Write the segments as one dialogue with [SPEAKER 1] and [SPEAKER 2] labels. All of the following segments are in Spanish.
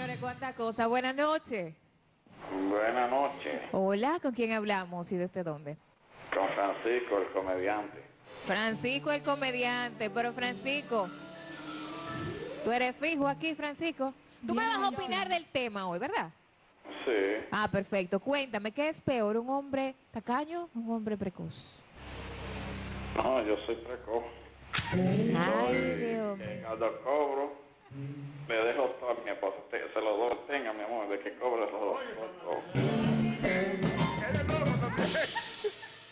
[SPEAKER 1] señores, cuánta cosa. Buenas noches.
[SPEAKER 2] Buenas noches,
[SPEAKER 1] Hola, ¿con quién hablamos y desde dónde?
[SPEAKER 2] con Francisco, el comediante.
[SPEAKER 1] Francisco el comediante, pero Francisco, tú eres fijo aquí, Francisco. Tú me vas a opinar del tema hoy, ¿verdad?
[SPEAKER 2] Sí,
[SPEAKER 1] Ah, perfecto. Cuéntame, ¿qué es peor, un hombre tacaño o un hombre precoz?
[SPEAKER 2] no, yo soy precoz.
[SPEAKER 1] Ay, Dios mío.
[SPEAKER 2] Cobro, le dejo todo a mi esposa. Te- Se lo doy, tenga, mi amor, de que cobre los dos.
[SPEAKER 3] Él es loco también.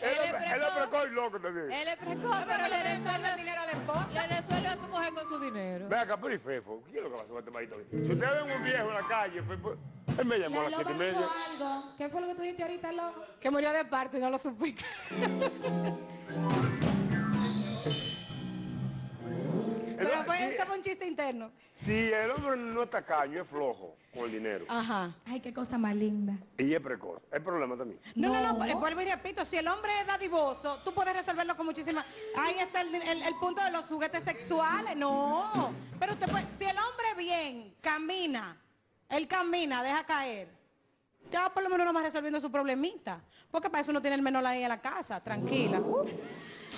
[SPEAKER 3] Él
[SPEAKER 1] es precoz.
[SPEAKER 3] precoz y loco también.
[SPEAKER 1] Él es precoz, pero le resuelve,
[SPEAKER 4] dinero a la esposa.
[SPEAKER 1] le resuelve a su mujer con su dinero.
[SPEAKER 3] Ve acá, pero y Fefo, ¿qué es lo que pasa con este marito? Si usted ve un viejo en la calle, Fefo, él me llamó a las
[SPEAKER 5] La
[SPEAKER 3] siete y media.
[SPEAKER 5] algo. ¿Qué fue lo que tú dijiste ahorita, loco?
[SPEAKER 4] Que murió de parto y no lo supe. Pero fue,
[SPEAKER 3] si,
[SPEAKER 4] ese fue un chiste interno.
[SPEAKER 3] si el hombre no es tacaño, es flojo con el dinero.
[SPEAKER 4] Ajá.
[SPEAKER 5] Ay, qué cosa más linda.
[SPEAKER 3] Y es precoz. El problema también.
[SPEAKER 4] No, no, no,
[SPEAKER 5] No.
[SPEAKER 4] eh, vuelvo y repito, si el hombre es dadivoso, tú puedes resolverlo con muchísimas... Ahí está el, el- el punto de los juguetes sexuales, no. Pero usted puede, si el hombre bien camina, él camina, deja caer, ya por lo menos no va resolviendo su problemita. Porque para eso no tiene el menor ahí en la casa, tranquila. Uh.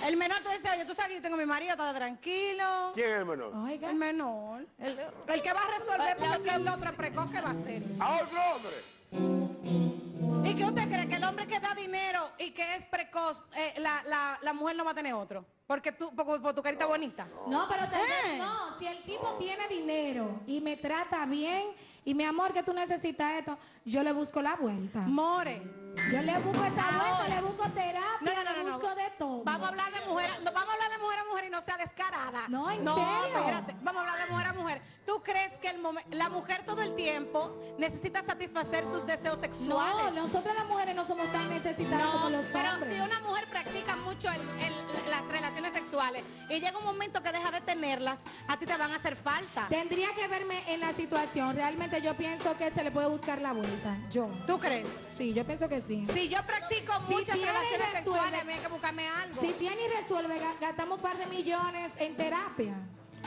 [SPEAKER 4] El menor, tú dices, oye, tú sabes que yo tengo mi marido, está tranquilo.
[SPEAKER 3] ¿Quién es el menor?
[SPEAKER 5] Oiga.
[SPEAKER 4] El menor. El, el que va a resolver, porque si el otro es precoz, ¿qué va a hacer?
[SPEAKER 3] A otro hombre.
[SPEAKER 4] ¿Y qué usted cree? ¿Que el hombre que da dinero y que es precoz, eh, la, la, la mujer no va a tener otro? Porque tú, por, por tu carita bonita.
[SPEAKER 5] No, pero te
[SPEAKER 4] Eh.
[SPEAKER 5] no, si el tipo tiene dinero y me trata bien y mi amor que tú necesitas esto, yo le busco la vuelta.
[SPEAKER 4] More.
[SPEAKER 5] Yo le busco esa vuelta, le busco terapia,
[SPEAKER 4] No, no, no,
[SPEAKER 5] le
[SPEAKER 4] no, no.
[SPEAKER 5] busco de todo.
[SPEAKER 4] Vamos a hablar de mujer, no, vamos a hablar de mujer a mujer y no sea descarada.
[SPEAKER 5] No, ¿en
[SPEAKER 4] no,
[SPEAKER 5] serio?
[SPEAKER 4] espérate, vamos a hablar de mujer a mujer. ¿Tú crees que el momen- la mujer todo el tiempo necesita satisfacer sus deseos
[SPEAKER 5] No,
[SPEAKER 4] sexuales?
[SPEAKER 5] nosotras las mujeres no somos tan necesitadas como los
[SPEAKER 4] pero
[SPEAKER 5] hombres.
[SPEAKER 4] si una mujer practica mucho el- el- las relaciones sexuales y llega un momento que deja de tenerlas, a ti te van a hacer falta.
[SPEAKER 5] Tendría que verme en la situación. Realmente yo pienso que se le puede buscar la vuelta. Yo.
[SPEAKER 4] ¿Tú crees?
[SPEAKER 5] Sí, yo pienso que sí.
[SPEAKER 4] Si yo practico
[SPEAKER 5] Si
[SPEAKER 4] muchas relaciones
[SPEAKER 5] resuelve-
[SPEAKER 4] sexuales, a mí hay que buscarme algo.
[SPEAKER 5] Si tiene y resuelve, ga- gastamos un par de millones en terapia.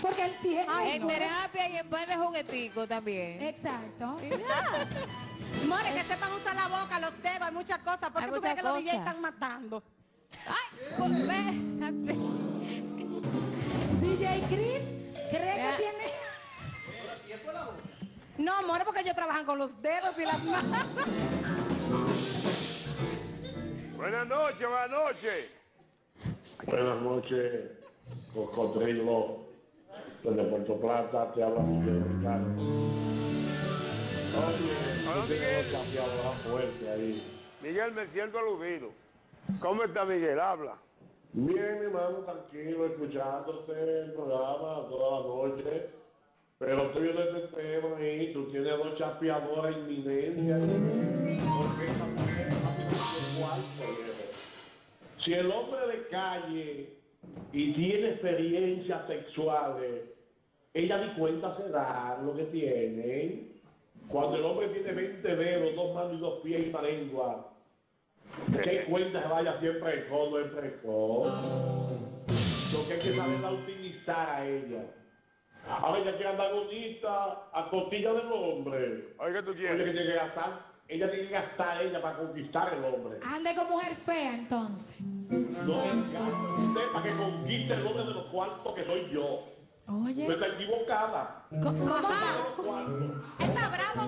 [SPEAKER 5] Porque él tiene.
[SPEAKER 1] En
[SPEAKER 4] no.
[SPEAKER 1] terapia y en par de juguetico también.
[SPEAKER 5] Exacto.
[SPEAKER 4] More, que sepan usar la boca, los dedos, hay muchas cosas. ¿Por
[SPEAKER 1] Hay
[SPEAKER 4] qué tú crees que los DJs están matando?
[SPEAKER 1] Ay.
[SPEAKER 5] DJ Chris, ¿cree que tiene?
[SPEAKER 4] No, More, porque ellos trabajan con los dedos y las manos.
[SPEAKER 3] Buenas noches, buenas noches.
[SPEAKER 6] Buenas noches, Cocodrilo, desde Puerto Plata, te habla Miguel Ricardo. Oye,
[SPEAKER 3] Miguel.
[SPEAKER 6] fuerte ahí.
[SPEAKER 3] Miguel, me siento aludido. ¿Cómo está Miguel? Habla.
[SPEAKER 6] Bien, mi hermano, tranquilo, escuchándote el programa toda la noche. Pero estoy viendo este tema ahí, tú tienes dos chapeadoras inminentes. Porque esa Si el hombre de calle y tiene experiencias sexuales, ella ni cuenta se da lo que tiene. Cuando el hombre tiene 20 dedos, dos manos y dos pies y una lengua, ¿qué cuenta se vaya siempre el codo el precoz? Lo que hay que saberla utilizar a ella. Ahora ella quiere andar bonita a costilla del hombre.
[SPEAKER 3] Oiga, tú
[SPEAKER 6] que
[SPEAKER 3] quieres.
[SPEAKER 6] tiene que gastar, ella tiene que gastar ella para conquistar el hombre.
[SPEAKER 5] Ande con mujer fea entonces.
[SPEAKER 6] No, usted para que conquiste el hombre de los cuartos que soy yo.
[SPEAKER 5] Oye.
[SPEAKER 6] Usted está equivocada.
[SPEAKER 5] ¿Cómo, está?
[SPEAKER 4] Bravo,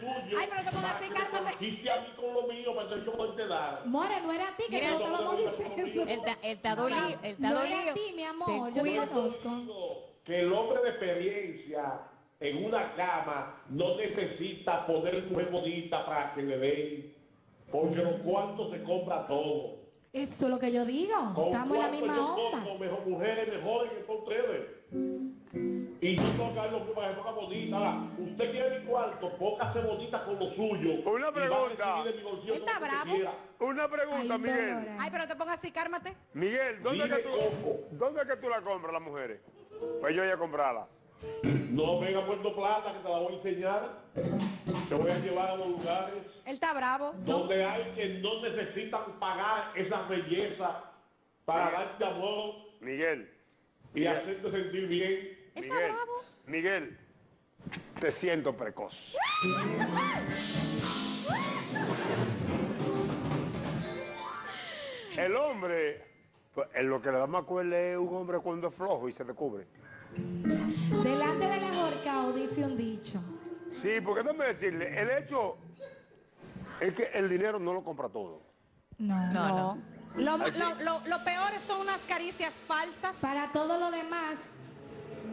[SPEAKER 6] tuyo,
[SPEAKER 4] Ay, pero te pongas así, cálmate.
[SPEAKER 6] conquiste a mí con lo mío para que yo poderte dar.
[SPEAKER 5] More, no era a ti que
[SPEAKER 1] Mira,
[SPEAKER 5] te lo estábamos diciendo.
[SPEAKER 1] Él está, dolido.
[SPEAKER 5] No era a ti, mi amor, yo te conozco.
[SPEAKER 6] Digo Que el hombre de experiencia en una cama no necesita poner mujer bonita para que le den. Porque los cuartos se compra todo.
[SPEAKER 5] Eso es lo que yo digo.
[SPEAKER 6] Con
[SPEAKER 5] Estamos en la misma
[SPEAKER 6] yo
[SPEAKER 5] onda.
[SPEAKER 6] compro mejor, mujeres mejores que son ustedes. Y yo tengo que los para que se ponga bonita. Usted quiere mi cuarto, póngase bonita con lo suyo.
[SPEAKER 3] Una
[SPEAKER 6] y va a
[SPEAKER 3] pregunta.
[SPEAKER 4] está bravo.
[SPEAKER 3] Una pregunta,
[SPEAKER 5] Ay,
[SPEAKER 3] Miguel.
[SPEAKER 4] Ay, pero te pongas así, cálmate.
[SPEAKER 3] Miguel, ¿dónde es, que
[SPEAKER 6] Coco.
[SPEAKER 3] tú, ¿dónde es que tú la compras, las mujeres? Pues yo ya comprarla.
[SPEAKER 6] No venga a Puerto Plata que te la voy a enseñar. Te voy a llevar a los lugares
[SPEAKER 4] Él está bravo.
[SPEAKER 6] donde hay que no necesitan pagar esa belleza para darte amor
[SPEAKER 3] Miguel,
[SPEAKER 6] y hacerte sentir bien.
[SPEAKER 4] Está
[SPEAKER 3] Miguel,
[SPEAKER 4] bravo.
[SPEAKER 3] Miguel, te siento precoz. El hombre, pues, en lo que le da más cuerda es un hombre cuando es flojo y se descubre.
[SPEAKER 5] Dicho.
[SPEAKER 3] Sí, porque déjame decirle, el hecho es que el dinero no lo compra todo.
[SPEAKER 5] No.
[SPEAKER 1] No, no.
[SPEAKER 4] Lo, lo, lo, lo peor son unas caricias falsas.
[SPEAKER 5] Para todo lo demás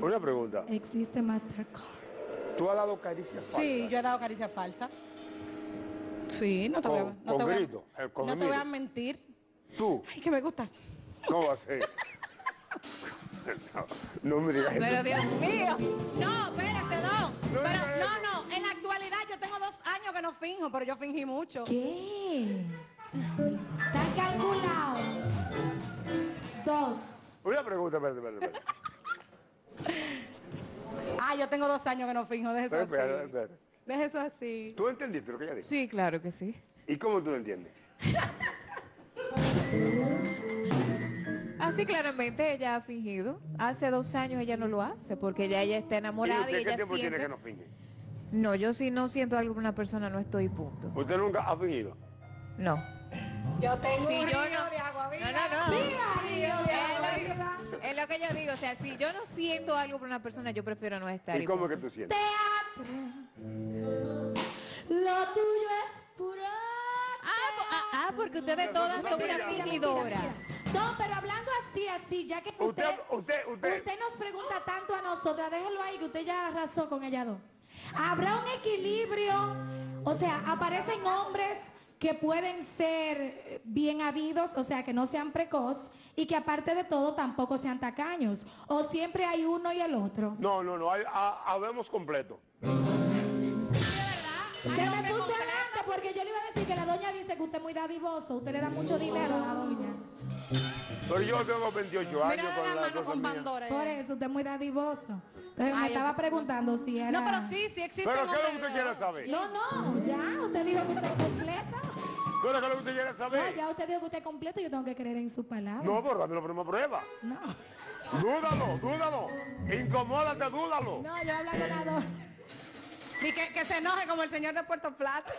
[SPEAKER 3] Una pregunta,
[SPEAKER 5] existe Mastercard.
[SPEAKER 3] ¿tú has dado caricias falsas?
[SPEAKER 4] Sí, yo he dado caricias falsas. Sí, no te voy a, no
[SPEAKER 3] con
[SPEAKER 4] te voy a-
[SPEAKER 3] grito, con
[SPEAKER 4] no te voy a mentir.
[SPEAKER 3] ¿Tú?
[SPEAKER 4] Ay, que me gusta.
[SPEAKER 3] ¿Cómo va a ser? no, no me digas
[SPEAKER 1] Pero
[SPEAKER 3] eso.
[SPEAKER 1] Dios mío.
[SPEAKER 4] No, espérate, no.
[SPEAKER 3] No
[SPEAKER 4] Pero, no, no, en la actualidad yo tengo dos años que no finjo, pero yo fingí mucho.
[SPEAKER 5] ¿Qué? Está calculado. Dos.
[SPEAKER 3] Una pregunta, espérate, espérate, espérate.
[SPEAKER 4] Ah, yo tengo dos años que no finjo, deje eso
[SPEAKER 3] Espérate,
[SPEAKER 4] así.
[SPEAKER 3] espérate, espérate.
[SPEAKER 4] Deje eso así.
[SPEAKER 3] ¿Tú entendiste lo que ella dijo?
[SPEAKER 1] Sí, claro que sí.
[SPEAKER 3] ¿Y cómo tú lo entiendes?
[SPEAKER 1] Así claramente ella ha fingido. Hace dos años ella no lo hace porque ya ella está
[SPEAKER 3] ¿Y
[SPEAKER 1] enamorada y,
[SPEAKER 3] usted qué
[SPEAKER 1] ella
[SPEAKER 3] tiempo
[SPEAKER 1] siente.
[SPEAKER 3] tiene que no finge?
[SPEAKER 1] No, yo si no siento algo por una persona no estoy punto.
[SPEAKER 3] ¿Usted nunca ha fingido?
[SPEAKER 1] No.
[SPEAKER 4] Yo tengo
[SPEAKER 1] Si
[SPEAKER 4] un
[SPEAKER 1] yo
[SPEAKER 4] río
[SPEAKER 1] no-
[SPEAKER 4] de agua
[SPEAKER 1] No,
[SPEAKER 4] viva.
[SPEAKER 1] no, no.
[SPEAKER 4] ¡Viva, río de agua
[SPEAKER 1] Es
[SPEAKER 4] viva!
[SPEAKER 1] lo, es lo que yo digo, o sea, si yo no siento algo por una persona, yo prefiero no estar.
[SPEAKER 3] ¿Y
[SPEAKER 1] y
[SPEAKER 3] cómo es que
[SPEAKER 1] punto.
[SPEAKER 3] tú sientes?
[SPEAKER 5] Lo tuyo es puro.
[SPEAKER 1] Ah, ah, ah, porque ustedes todas son una
[SPEAKER 3] Mira,
[SPEAKER 1] fingidora.
[SPEAKER 5] No, pero hablando así, así, ya que usted,
[SPEAKER 3] Usted, usted, usted.
[SPEAKER 5] usted nos pregunta tanto a nosotras, déjelo ahí que usted ya arrasó con ella dos. Habrá un equilibrio, o sea, aparecen hombres que pueden ser bien habidos, o sea, que no sean precoz y que aparte de todo tampoco sean tacaños. O siempre hay uno y el otro.
[SPEAKER 3] No, no, no, hay- ha- habemos completo.
[SPEAKER 5] Se me puso adelante porque yo le iba a decir que la doña dice que usted es muy dadivoso, usted le da mucho dinero a la doña.
[SPEAKER 3] Pero yo tengo 28 años
[SPEAKER 4] Mira
[SPEAKER 3] con
[SPEAKER 4] la
[SPEAKER 3] la
[SPEAKER 4] mano
[SPEAKER 3] cosa
[SPEAKER 4] con
[SPEAKER 3] mía.
[SPEAKER 4] Pandora.
[SPEAKER 5] Por eso usted es muy dadivoso. Entonces me
[SPEAKER 4] Ay,
[SPEAKER 5] estaba preguntando si era...
[SPEAKER 4] No, pero sí, sí existe
[SPEAKER 3] ¿Pero qué es lo que usted quiere saber?
[SPEAKER 5] No, no, ya, usted dijo que usted es completa.
[SPEAKER 3] ¿Pero qué es lo que usted quiere
[SPEAKER 5] No,
[SPEAKER 3] saber?
[SPEAKER 5] ya usted dijo que usted es completo, yo tengo que creer en su palabra.
[SPEAKER 3] No, pero dame la primera prueba.
[SPEAKER 5] No,
[SPEAKER 3] Dúdalo, dúdalo. Incomódate, dúdalo.
[SPEAKER 5] no, yo hablo con la doña.
[SPEAKER 4] Y que, que se enoje como el señor de Puerto Plata.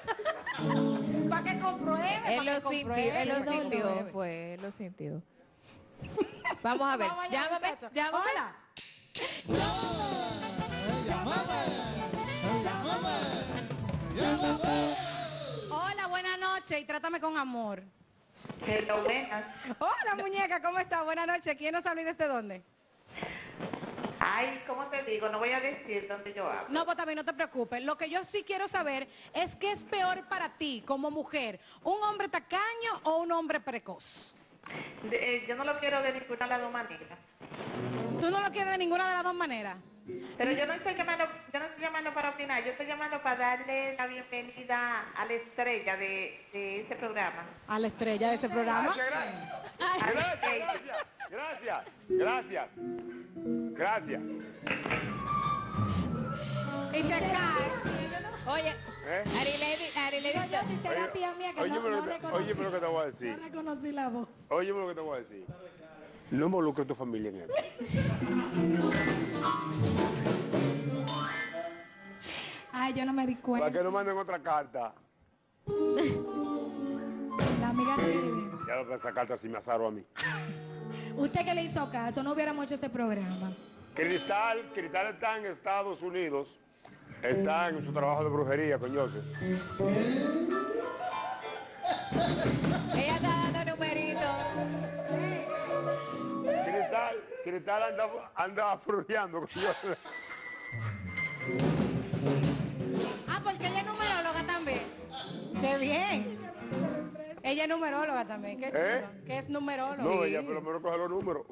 [SPEAKER 4] Para que compruebe.
[SPEAKER 1] Él lo
[SPEAKER 4] que
[SPEAKER 1] sintió, él lo sintió, fue, él lo sintió. Vamos a ver,
[SPEAKER 4] Vamos allá,
[SPEAKER 1] llámame,
[SPEAKER 4] muchachos.
[SPEAKER 1] llámame.
[SPEAKER 4] Hola. Hola, buenas noches y trátame con amor.
[SPEAKER 7] Hello, buenas.
[SPEAKER 4] Hola, muñeca, ¿cómo estás? Buenas noches. ¿Quién nos habla y desde dónde?
[SPEAKER 7] Ay, ¿cómo te digo? No voy a decir dónde yo hablo.
[SPEAKER 4] No, pues también no te preocupes. Lo que yo sí quiero saber es qué es peor para ti como mujer, un hombre tacaño o un hombre precoz.
[SPEAKER 7] De- eh, yo no lo quiero de ninguna de las dos maneras.
[SPEAKER 4] Tú no lo quieres de ninguna de las dos maneras.
[SPEAKER 7] Pero yo no estoy llamando, yo no estoy llamando para opinar, yo estoy llamando para darle la bienvenida a la estrella de, de ese programa.
[SPEAKER 4] A la estrella de ese programa.
[SPEAKER 3] Gracias, gracias. Gracias, gracias. Gracias. Gracias.
[SPEAKER 4] Y te cae.
[SPEAKER 1] Oye,
[SPEAKER 3] ¿Eh?
[SPEAKER 1] Ariledi,
[SPEAKER 5] No, yo sí la tía mía que
[SPEAKER 3] Oye,
[SPEAKER 5] no,
[SPEAKER 3] pero
[SPEAKER 5] no
[SPEAKER 3] que-
[SPEAKER 5] reconocí.
[SPEAKER 3] oye, pero que te voy a decir.
[SPEAKER 5] No reconocí la voz.
[SPEAKER 3] Óyeme lo que te voy a decir. No involucre a tu familia en esto.
[SPEAKER 5] Yo no me di
[SPEAKER 3] Para
[SPEAKER 5] cuenta.
[SPEAKER 3] que no manden otra carta.
[SPEAKER 5] La amiga de Irene.
[SPEAKER 3] Ya lo que esa carta sí me asaron a mí.
[SPEAKER 5] Usted que le hizo caso, no hubiéramos hecho este programa.
[SPEAKER 3] Cristal, Cristal está en Estados Unidos. Está en su trabajo de brujería con Joseph.
[SPEAKER 1] ella está dando numerito.
[SPEAKER 3] Cristal, Cristal anda, anda brujeando con Joseph.
[SPEAKER 4] Qué bien. Ella es numeróloga también, qué chulo.
[SPEAKER 3] ¿Eh?
[SPEAKER 4] Que es numeróloga.
[SPEAKER 3] No, ella por lo menos coge los números.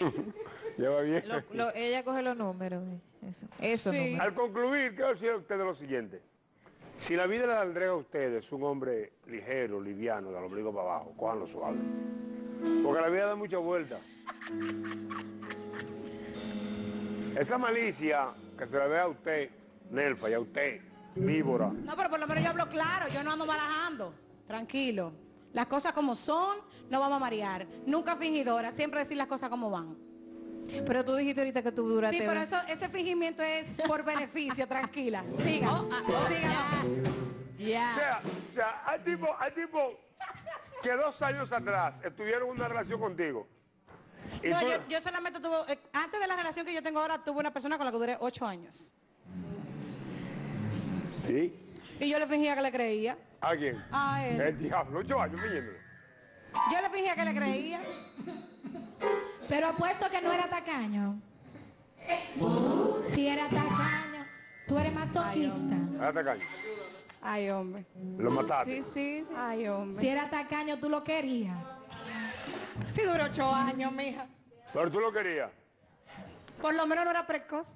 [SPEAKER 3] Lleva bien.
[SPEAKER 1] Lo- lo- ella coge los números. Eso, eso
[SPEAKER 4] Sí.
[SPEAKER 1] números.
[SPEAKER 3] Al concluir, quiero decir a ustedes lo siguiente. Si la vida le entrega a ustedes un hombre ligero, liviano, del ombligo para abajo, cójanlo suave. Porque la vida da mucha vuelta. Esa malicia que se le ve a usted, Nelfa, y a usted, víbora,
[SPEAKER 4] No, pero por lo menos yo hablo claro, yo no ando barajando. Tranquilo. Las cosas como son, no vamos a marear. Nunca fingidora, siempre decir las cosas como van.
[SPEAKER 1] Pero tú dijiste ahorita que tú duraste.
[SPEAKER 4] Sí, pero eso, ese fingimiento es por beneficio, tranquila. Siga.
[SPEAKER 1] Oh, ah, oh.
[SPEAKER 3] O
[SPEAKER 1] Ya.
[SPEAKER 3] sea, o sea, hay tipo, hay tipo que dos años atrás estuvieron en una relación contigo.
[SPEAKER 4] No,
[SPEAKER 3] tú-
[SPEAKER 4] yo, yo solamente tuve, eh, antes de la relación que yo tengo ahora, tuve una persona con la que duré ocho años.
[SPEAKER 3] ¿Sí?
[SPEAKER 4] Y yo le fingía que le creía.
[SPEAKER 3] ¿A quién?
[SPEAKER 4] A él.
[SPEAKER 3] El diablo, ocho años pidiéndole.
[SPEAKER 4] Yo le fingía que le creía.
[SPEAKER 5] Pero apuesto que no era tacaño. Si era tacaño, tú eres masoquista.
[SPEAKER 3] Hasta caño.
[SPEAKER 4] Ay, hombre.
[SPEAKER 3] Lo mataste.
[SPEAKER 1] Sí, sí.
[SPEAKER 4] Ay,
[SPEAKER 5] Si
[SPEAKER 4] hombre.
[SPEAKER 5] era tacaño, tú lo querías.
[SPEAKER 4] Sí duró ocho años, mija.
[SPEAKER 3] Pero tú lo querías.
[SPEAKER 4] Por lo menos no era precoz.